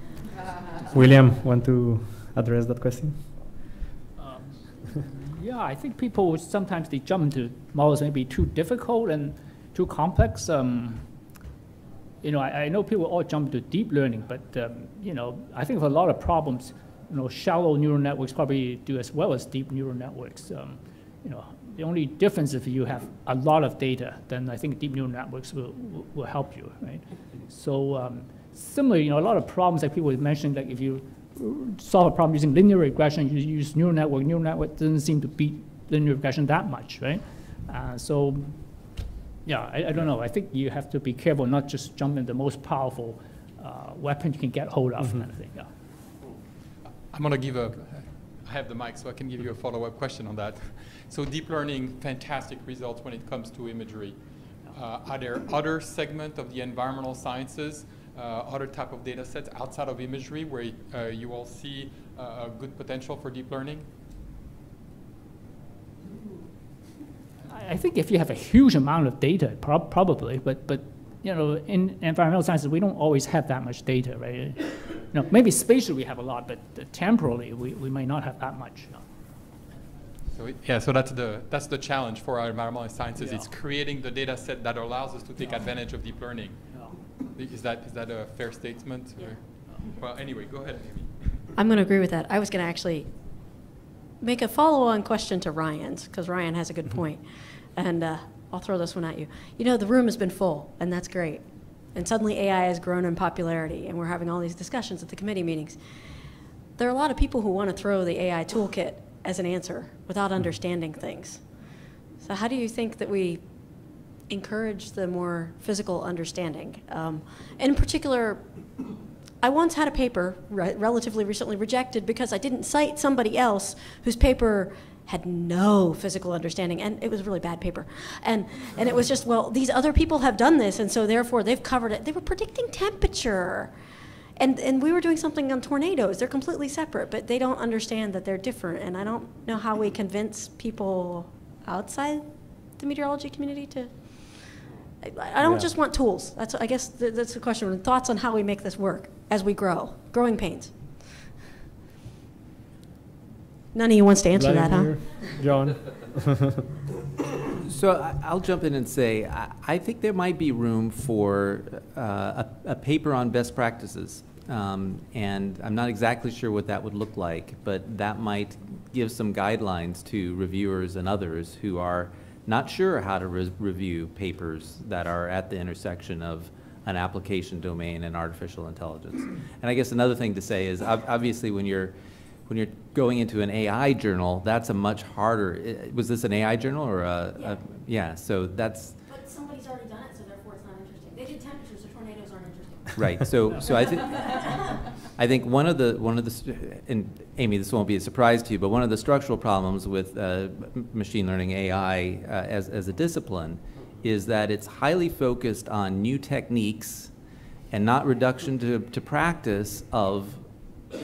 William, want to address that question? Yeah, I think people sometimes they jump into models maybe too difficult and too complex. Um, you know, I, I know people all jump to deep learning, but um, you know, I think for a lot of problems, you know, shallow neural networks probably do as well as deep neural networks. Um, you know, the only difference if you have a lot of data, then I think deep neural networks will, will, will help you, right? So um, similarly, you know, a lot of problems that people mentioned, like if you solve a problem using linear regression, you use neural network, neural network doesn't seem to beat linear regression that much, right? Uh, so yeah, I, I, don't know. I think you have to be careful not just jump in the most powerful uh, weapon you can get hold of, mm-hmm. kind of thing. Yeah. I'm going to give a. I have the mic, so I can give you a follow-up question on that. So deep learning, fantastic results when it comes to imagery. Uh, are there other segment of the environmental sciences, uh, other type of data sets outside of imagery where uh, you all see uh, a good potential for deep learning? I think if you have a huge amount of data, prob probably, but but you know, in environmental sciences, we don't always have that much data, right? You know, maybe spatially we have a lot, but temporally we, we may not have that much. So yeah, so that's the that's the challenge for our environmental sciences. Yeah. It's creating the data set that allows us to take advantage of deep learning. Is that is that a fair statement? Yeah. Well, anyway, go ahead, Amy. I'm going to agree with that. I was going to actually make a follow-on question to Ryan's because Ryan has a good point, and uh, I'll throw this one at you. You know, the room has been full, and that's great. And suddenly AI has grown in popularity, and we're having all these discussions at the committee meetings. There are a lot of people who want to throw the AI toolkit as an answer without understanding things. So how do you think that we encourage the more physical understanding? Um, in particular, I once had a paper re relatively recently rejected because I didn't cite somebody else whose paper had no physical understanding and it was a really bad paper and and it was just well these other people have done this and so therefore they've covered it they were predicting temperature and and we were doing something on tornadoes they're completely separate but they don't understand that they're different and i don't know how we convince people outside the meteorology community to I, I don't Yeah. just want tools. That's, I guess th- that's the question. Thoughts on how we make this work as we grow. Growing pains. None of you wants to answer that, huh? John? So I'll jump in and say, I think there might be room for uh, a a paper on best practices. Um, And I'm not exactly sure what that would look like, but that might give some guidelines to reviewers and others who are not sure how to re- review papers that are at the intersection of an application domain and artificial intelligence. And I guess another thing to say is, ob- obviously, when you're when you're going into an AI journal, that's a much harder. Was this an AI journal or a? a yeah. So that's But somebody's already done it, so therefore it's not interesting. They did temperatures, so tornadoes aren't interesting. right. So so I think I think one of the one of the and Amy, this won't be a surprise to you, but one of the structural problems with uh, machine learning AI uh, as as a discipline is that it's highly focused on new techniques and not reduction to, to practice of,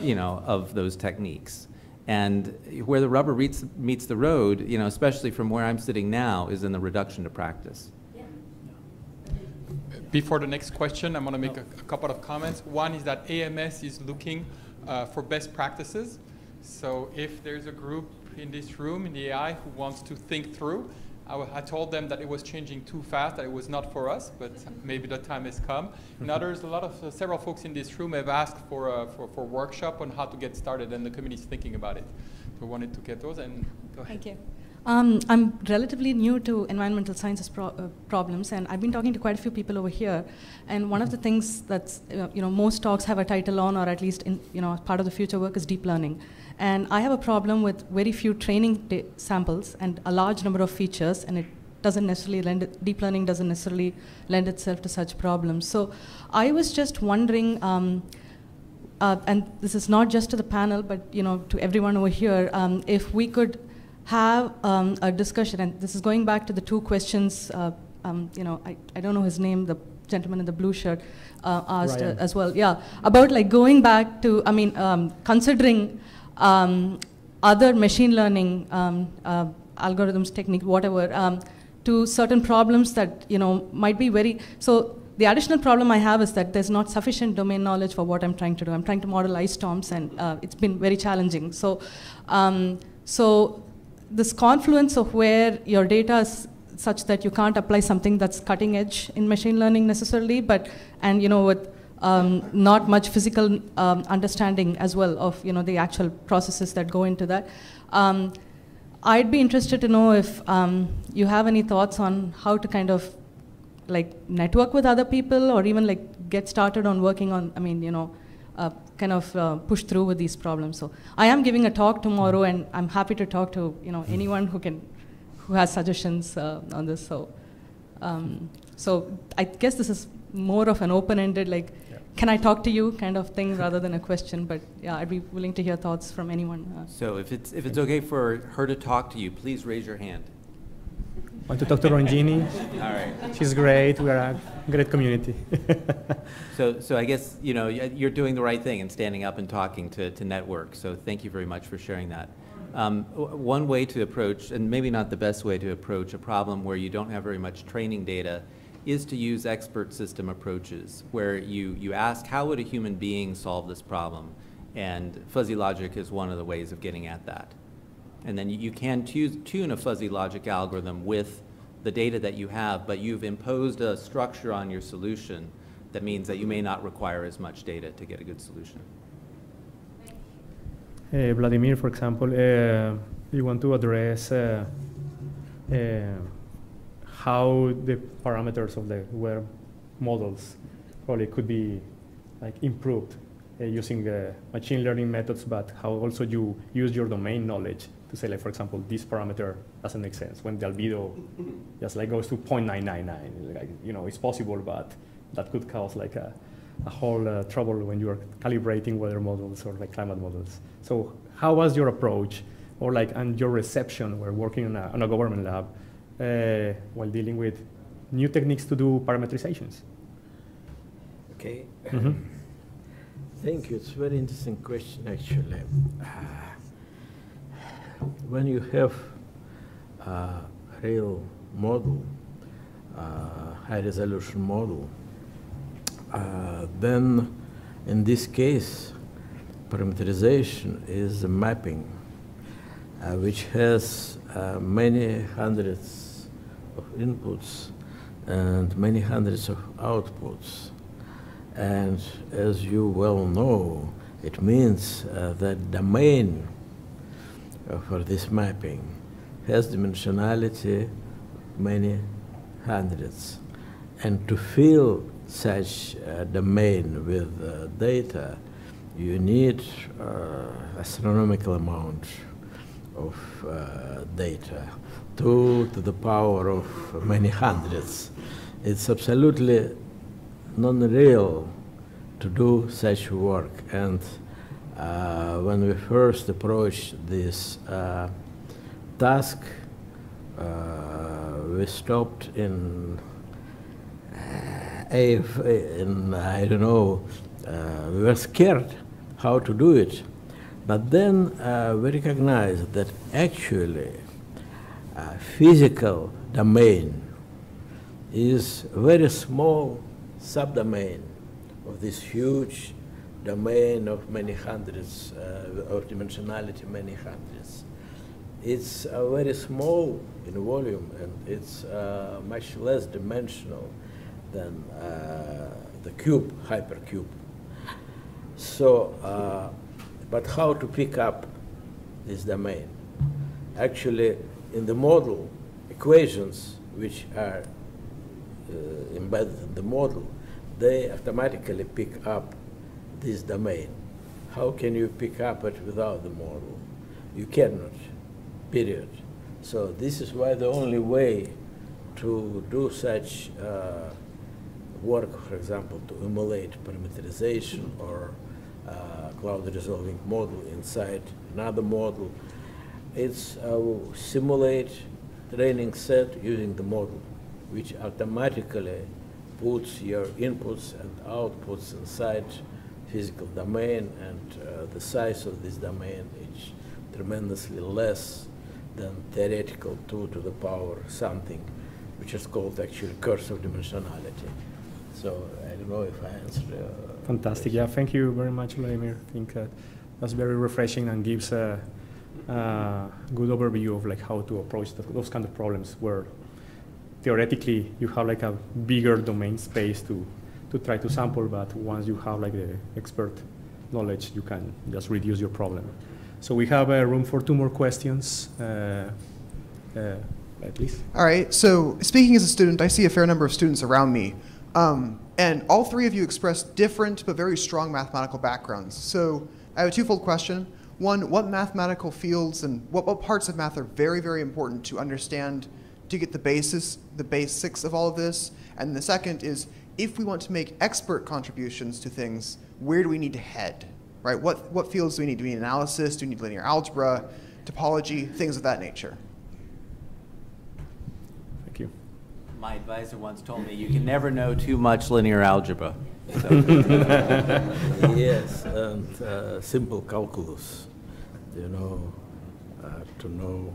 you know, of those techniques. And where the rubber meets, meets the road, you know, especially from where I'm sitting now, is in the reduction to practice. Before the next question, I'm going to make a, a, couple of comments. One is that AMS is looking uh, for best practices. So if there's a group in this room in the AI who wants to think through, I, told them that it was changing too fast, that it was not for us, but maybe the time has come. And others, a lot of uh, several folks in this room have asked for a for, for workshop on how to get started, and the committee is thinking about it. So we wanted to get those, and go ahead. Thank you. Um, I'm relatively new to environmental sciences pro uh, problems, and I've been talking to quite a few people over here. And one of the things that's, uh, you know, most talks have a title on, or at least in, you know, part of the future work is deep learning. And I have a problem with very few training samples and a large number of features, and it doesn't necessarily lend it, deep learning doesn't necessarily lend itself to such problems. So I was just wondering. Um, uh, and this is not just to the panel, but you know, to everyone over here, um, if we could have um, a discussion, and this is going back to the two questions, uh, um, you know, I, I don't know his name, the gentleman in the blue shirt uh, asked uh, as well, yeah, about like going back to, I mean, um, considering um, other machine learning um, uh, algorithms, technique, whatever, um, to certain problems that, you know, might be very, so the additional problem I have is that there's not sufficient domain knowledge for what I'm trying to do. I'm trying to model ice storms, and uh, it's been very challenging. So, um, so this confluence of where your data is such that you can't apply something that's cutting edge in machine learning necessarily, but and you know with um, not much physical um, understanding as well of you know the actual processes that go into that. Um, I'd be interested to know if um, you have any thoughts on how to kind of like network with other people or even like get started on working on. I mean, you know, uh, kind of uh, push through with these problems. So I am giving a talk tomorrow, and I'm happy to talk to you know anyone who can, who has suggestions uh, on this. So, um, so I guess this is more of an open-ended like. Can I talk to you kind of thing rather than a question. But yeah, I'd be willing to hear thoughts from anyone. Uh. so if it's if it's okay for her to talk to you, please raise your hand. Want to talk to Rongini? All right. She's great. We are a great community. so, so I guess you know you're doing the right thing and standing up and talking to, to network. So thank you very much for sharing that. Um, one way to approach, and maybe not the best way to approach a problem where you don't have very much training data, is to use expert system approaches, where you, you ask how would a human being solve this problem, and fuzzy logic is one of the ways of getting at that. And then you can tune a fuzzy logic algorithm with the data that you have, but you've imposed a structure on your solution that means that you may not require as much data to get a good solution. Uh, Vladimir, for example, uh, you want to address uh, uh how the parameters of the web models probably could be like improved uh, using uh, machine learning methods, but how also you use your domain knowledge to say, like, for example, this parameter doesn't make sense when the albedo just like goes to 0.999. Like, you know, it's possible, but that could cause like a, a whole uh, trouble when you are calibrating weather models or like climate models. So how was your approach or like and your reception when working on a, on a government lab uh, while dealing with new techniques to do parametrizations? Okay. Mm -hmm. Thank you. It's a very interesting question, actually. Uh, when you have a real model, uh, high resolution model, uh, then in this case, parameterization is a mapping uh, which has uh, many hundreds of inputs and many hundreds of outputs. And as you well know, it means uh, that domain uh, for this mapping has dimensionality many hundreds. And to fill such a domain with uh, data, you need uh, astronomical amount of uh, data, two to the power of many hundreds. It's absolutely non-real to do such work. And uh, when we first approached this uh, task, uh, we stopped in if, in, I don't know, uh, we were scared how to do it. But then uh, we recognized that actually uh, physical domain is very small subdomain of this huge domain of many hundreds, uh, of dimensionality, many hundreds. It's uh, very small in volume and it's uh, much less dimensional than uh, the cube, hypercube. So, uh, but how to pick up this domain? Actually, in the model, equations which are uh, embedded in the model, they automatically pick up this domain. How can you pick up it without the model? You cannot, period. So this is why the only way to do such uh, work, for example, to emulate parameterization or uh, cloud resolving model inside another model, it's uh, simulate training set using the model, which automatically puts your inputs and outputs inside physical domain, and uh, the size of this domain is tremendously less than theoretical 2 to the power something, which is called actually curse of dimensionality. So I don't know if I answered. Uh, Fantastic. Yeah, thank you very much, Vladimir. I think uh, that's very refreshing and gives a, a, good overview of like how to approach the, those kind of problems where theoretically you have like a bigger domain space to to try to sample, but once you have like the expert knowledge, you can just reduce your problem. So we have a room for two more questions. Uh, uh. All right. So speaking as a student, I see a fair number of students around me. Um, and all three of you express different but very strong mathematical backgrounds. So I have a twofold question. One, what mathematical fields and what, what parts of math are very, very important to understand to get the basis, the basics of all of this? And the second is, if we want to make expert contributions to things, where do we need to head? Right? What, what fields do we need? Do we need analysis? Do we need linear algebra, topology, things of that nature? Thank you. My advisor once told me you can never know too much linear algebra. So. yes, and uh, simple calculus, you know, uh, to know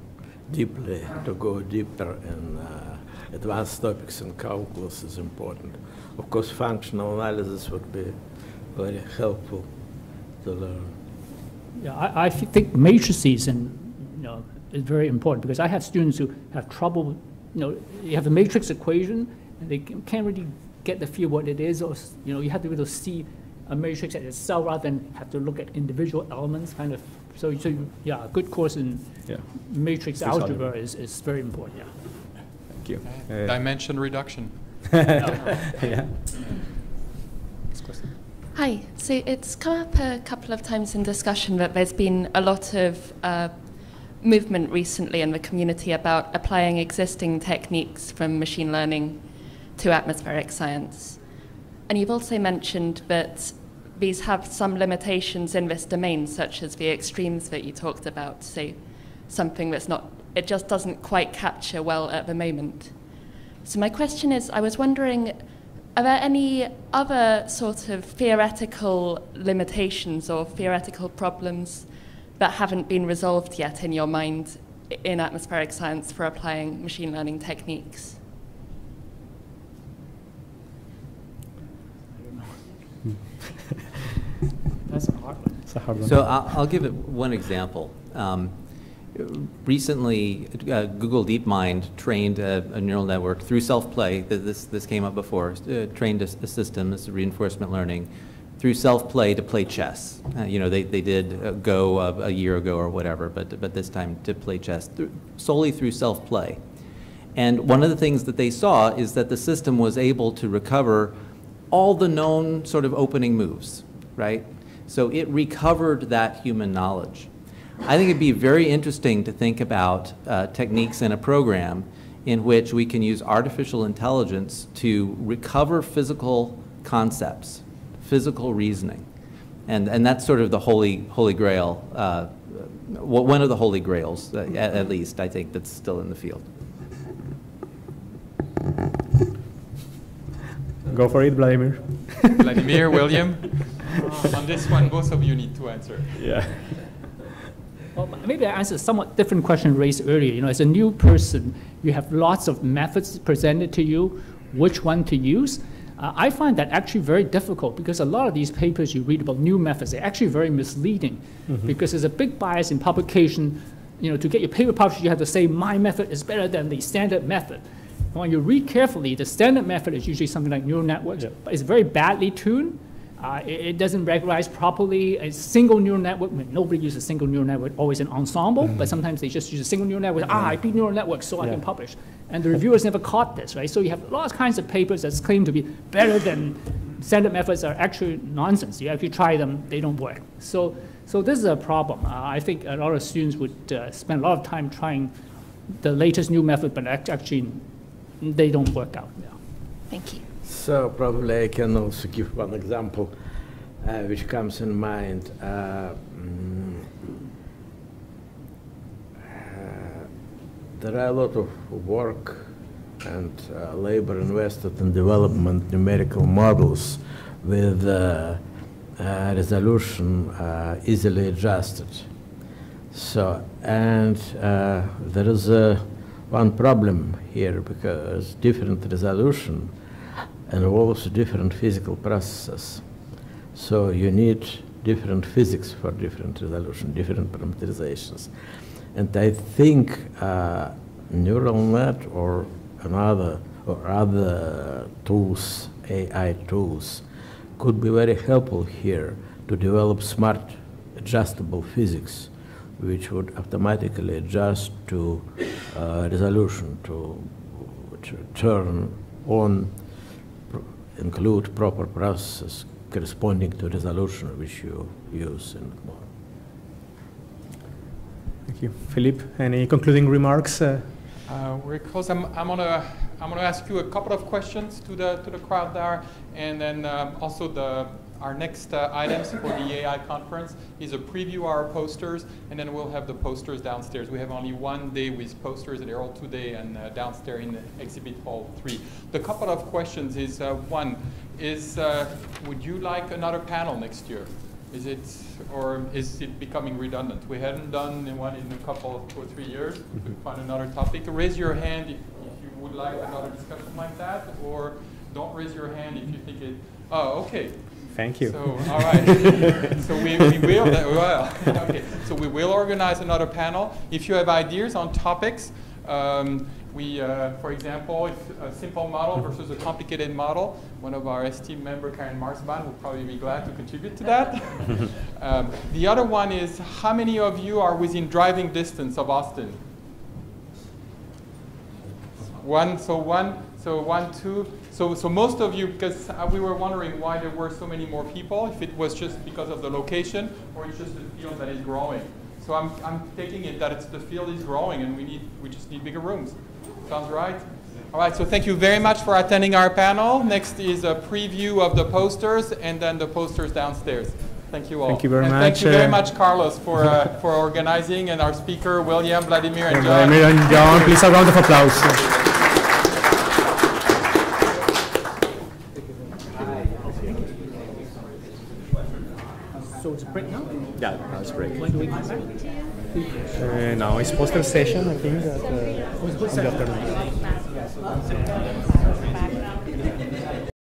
deeply, to go deeper in uh, advanced topics in calculus is important. Of course, functional analysis would be very helpful to learn. Yeah, I, I think matrices and you know is very important because I have students who have trouble. You know, you have a matrix equation and they can't really get the feel what it is, or you know, you have to be able to see a matrix as itself rather than have to look at individual elements. Kind of. So, so yeah, a good course in yeah. matrix algebra, algebra is, is very important. Yeah. Thank you. Uh, Dimension reduction. yeah. Hi. So it's come up a couple of times in discussion that there's been a lot of uh, movement recently in the community about applying existing techniques from machine learning to atmospheric science. And you've also mentioned that these have some limitations in this domain, such as the extremes that you talked about. So something that's not, it just doesn't quite capture well at the moment. So my question is, I was wondering, are there any other sort of theoretical limitations or theoretical problems that haven't been resolved yet in your mind in atmospheric science for applying machine learning techniques? That's a hard one. It's a hard one. So I'll, I'll give it one example. Um, recently, uh, Google DeepMind trained a, a, neural network through self-play. This this came up before. Uh, trained a, a, system, this is reinforcement learning, through self-play to play chess. Uh, you know, they they did uh, Go a, a, year ago or whatever, but but this time to play chess th solely through self-play. And one of the things that they saw is that the system was able to recover all the known sort of opening moves, right? So it recovered that human knowledge. I think it'd be very interesting to think about uh, techniques in a program in which we can use artificial intelligence to recover physical concepts, physical reasoning. And, and that's sort of the holy, holy grail, uh, one of the holy grails, uh, at, at least, I think, that's still in the field. Go for it, Vladimir. Vladimir, William. On this one, both of you need to answer. Yeah. Well, maybe I answer a somewhat different question raised earlier. You know, as a new person, you have lots of methods presented to you, which one to use. Uh, I find that actually very difficult because a lot of these papers you read about new methods are actually very misleading Mhm. because there's a big bias in publication. You know, to get your paper published, you have to say my method is better than the standard method. When you read carefully, the standard method is usually something like neural networks, but it's very badly tuned. Uh, it, it doesn't recognize properly a single neural network. I mean, nobody uses a single neural network, always an ensemble, but sometimes they just use a single neural network. Ah, I beat neural networks, so I can publish. And the reviewers never caught this, right? So you have lots of kinds of papers that claim to be better than standard methods are actually nonsense. You actually try them, they don't work. So, so this is a problem. Uh, I think a lot of students would uh, spend a lot of time trying the latest new method, but actually they don't work out. Yeah. Thank you. So probably I can also give one example uh, which comes in mind. Uh, mm, uh, there are a lot of work and uh, labor invested in development numerical models with uh, resolution easily adjusted. So, and uh, there is uh, one problem here because different resolution involves different physical processes. So you need different physics for different resolution, different parameterizations. And I think uh, neural net or another or other tools, AI tools, could be very helpful here to develop smart adjustable physics which would automatically adjust to uh, resolution, to, to turn on, include proper processes corresponding to resolution which you use in more. Thank you. Philippe, any concluding remarks? Uh, Uh, we're close. I'm, I'm gonna I'm gonna ask you a couple of questions to the to the crowd there, and then um, also the our next uh, items for the AI conference is a preview of our posters, and then we'll have the posters downstairs. We have only one day with posters, and they're all today and uh, downstairs in exhibit hall three. The couple of questions is uh, one is uh, would you like another panel next year? Is it, or is it becoming redundant? We hadn't done one in a couple, two or three years. We could find another topic. Raise your hand if, if you would like another discussion like that, or don't raise your hand if you think it, oh, okay. Thank you. So, all right. so we, we will, well, okay. So we will organize another panel. If you have ideas on topics, um, we, uh, for example, if a simple model versus a complicated model, one of our esteemed member, Caren Marzban, will probably be glad to contribute to that. um, the other one is, how many of you are within driving distance of Austin? One, so one, so one, two. So, so most of you, because uh, we were wondering why there were so many more people, if it was just because of the location or it's just the field that is growing. So I'm, I'm taking it that it's the field is growing and we need, we just need bigger rooms. Sounds right? All right, so thank you very much for attending our panel. Next is a preview of the posters and then the posters downstairs. Thank you all. Thank you very and much, Thank you very uh, much, Carlos, for, uh, for organizing and our speaker, William, Vladimir, and John. Vladimir and John, please a round of applause. So it's a break now? Back? Uh, now it's poster session, I think, at, uh, in the afternoon.